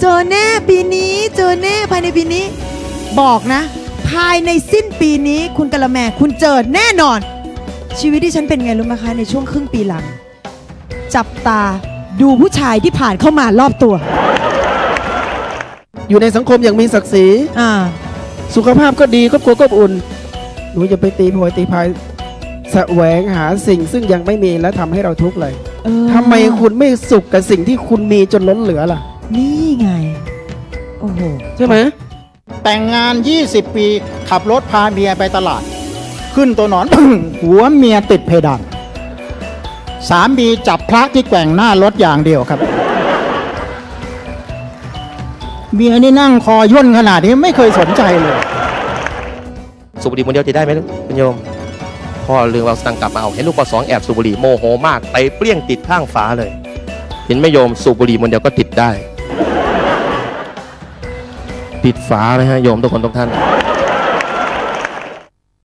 เจอแน่ปีนี้ เจอแน่ภายในปีนี้ บอกนะ ภายในสิ้นปีนี้คุณกะละแมคุณเจอแน่นอน ชีวิตที่ฉันเป็นไงรู้ไหมคะ ในช่วงครึ่งปีหลัง จับตาดูผู้ชายที่ผ่านเข้ามารอบตัว อยู่ในสังคมอย่างมีศักดิ์ศรีอ่า สุขภาพก็ดีครอบครัวก็อบอุ่น หนูอย่าไปตีโพยตีพายแสวงหาสิ่งซึ่งยังไม่มีและทำให้เราทุกข์เลยเออ ทำไมคุณไม่สุขกับสิ่งที่คุณมีจนล้นเหลือล่ะ นี่ไง โอ้โห ใช่ไหม แต่งงาน 20 ปีขับรถพาเมียไปตลาด ขึ้นตัวหนอน หัวเมียติดเพดานสามีจับพระที่แกว่งหน้ารถอย่างเดียวครับ เมียนี่นั่งคอย่นขนาดนี้ไม่เคยสนใจเลย สูบบุหรี่มวนเดียวจะได้ไหมลูกคุณโยมพ่อเรื่องเราสตังค์กลับมาเอาเห็นลูกปสองแอบสูบบุหรี่โมโหมากไปเปรี้ยงติดข้างฝาเลย เห็นไหมโยมสูบบุหรี่มวนเดียวก็ติดได้ ปิดฝาไหมฮะโยมทุกคนทุกท่าน